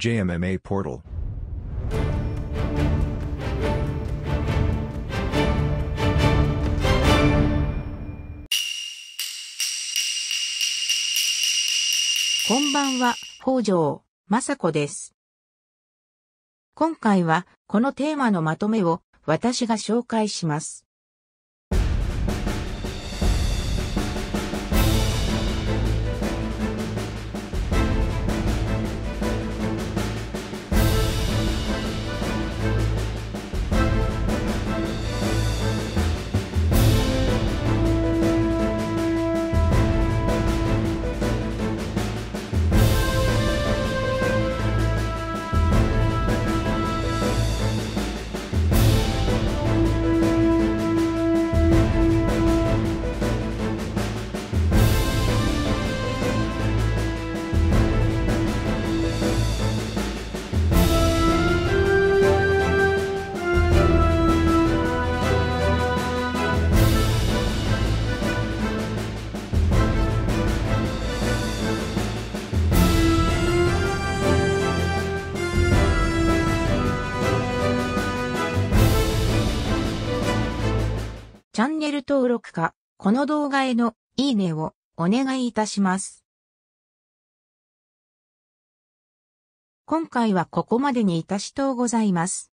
JMMA Portal. こんばんは、北条、雅子です。今回は、このテーマのまとめを、私が紹介します。チャンネル登録か、この動画へのいいねをお願いいたします。今回はここまでにいたしとうございます。